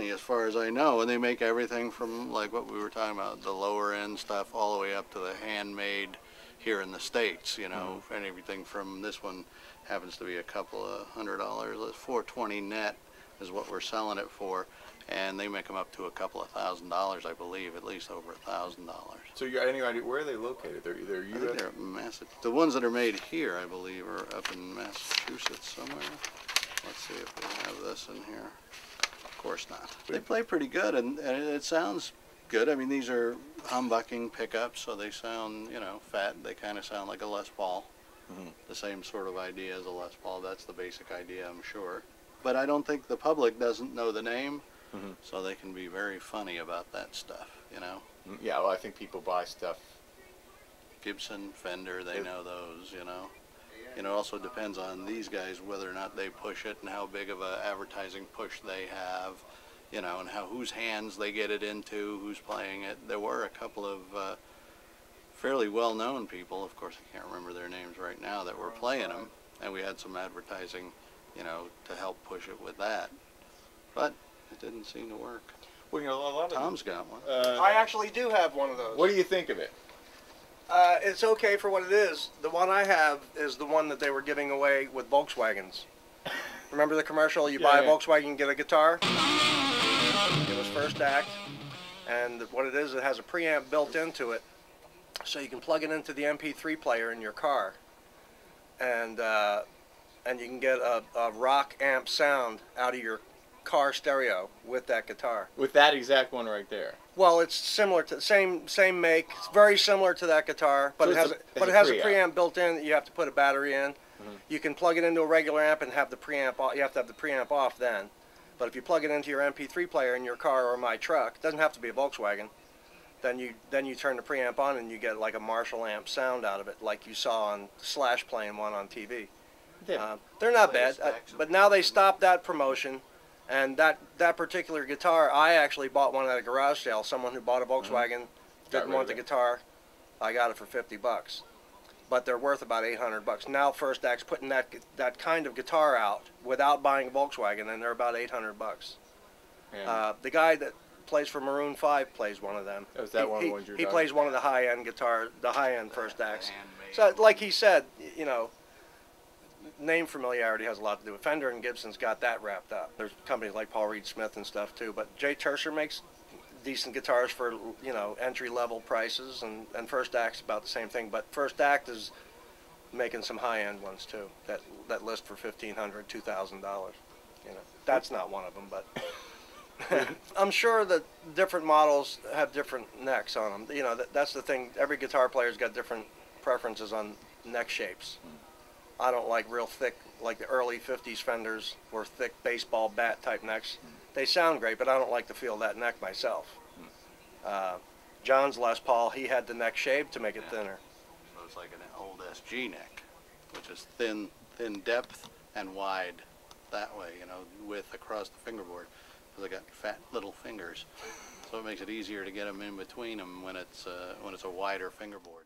as far as I know, and they make everything from like what we were talking about, the lower end stuff, all the way up to the handmade here in the states. You know, mm-hmm. and everything from this one happens to be a couple of hundred dollars. Four twenty net is what we're selling it for, and they make them up to a couple of thousand dollars, I believe, at least over a thousand dollars. So you got any idea where are they located? They're either I think they're Massa- the ones that are made here, I believe, are up in Massachusetts somewhere. Let's see if we have this in here. Of course not. They play pretty good, and, and it sounds good. I mean, these are humbucking pickups, so they sound, you know, fat. They kind of sound like a Les Paul. Mhm. The same sort of idea as a Les Paul. That's the basic idea, I'm sure. But I don't think the public doesn't know the name, Mhm. so they can be very funny about that stuff, you know. Mm, Yeah, well, I think people buy stuff. Gibson, Fender, they Yep. know those, you know. You know, it also depends on these guys whether or not they push it and how big of a advertising push they have, you know, and how whose hands they get it into, who's playing it. There were a couple of uh, fairly well-known people, of course I can't remember their names right now, that were playing them, and we had some advertising, you know, to help push it with that. But it didn't seem to work. Well, you know, a lot of. Tom's got one. Uh, I actually do have one of those. what do you think of it? Uh, it's okay for what it is. The one I have is the one that they were giving away with Volkswagens. Remember the commercial? You buy a Yeah. Volkswagen, get a guitar. It was first act, and what it is, it has a preamp built into it, so you can plug it into the MP3 player in your car, and uh, and you can get a, a rock amp sound out of your car stereo with that guitar. With that exact one right there. Well, it's similar to same same make. It's very similar to that guitar, but So it has a- but it has a preamp. built in that you have to put a battery in. You can plug it into a regular amp and have the preamp. off. You have to have the preamp off then. But if you plug it into your MP3 player in your car or my truck, it doesn't have to be a Volkswagen. Then you then you turn the preamp on and you get like a Marshall amp sound out of it, like you saw on Slash playing one on TV. Yeah. Uh, they're not bad, uh, but now they stopped that promotion. And that, that particular guitar, I actually bought one at a garage sale. Someone who bought a Volkswagen Got didn't want the it. guitar. I got it for 50 bucks. But they're worth about 800 bucks. Now First Act's putting that that kind of guitar out without buying a Volkswagen, and they're about 800 bucks. yeah. Uh, the guy that plays for Maroon 5 plays one of them. Oh, is that he, one of the he- ones you're He plays one of the high-end guitar, the high-end First Acts. So, like he said, you know, name familiarity has a lot to do with Fender, and Gibson's got that wrapped up. There's companies like Paul Reed Smith and stuff too, but Jay Turser makes decent guitars for you know entry level prices, and and First Act's about the same thing. But First Act is making some high end ones too. That that list for fifteen hundred, two thousand dollars. You know, that's not one of them, but. I'm sure that different models have different necks on them. You know, that, that's the thing. Every guitar player's got different preferences on neck shapes. I don't like real thick, like the early 50s Fenders were thick baseball bat type necks. They sound great, but I don't like to feel that neck myself. Uh, John's Les Paul, he had the neck shaved to make it Yeah. thinner. So it's like an old SG neck, which is thin, thin depth and wide that way, you know, width across the fingerboard. Because they got fat little fingers, so it makes it easier to get them in between them when it's uh, when it's a wider fingerboard.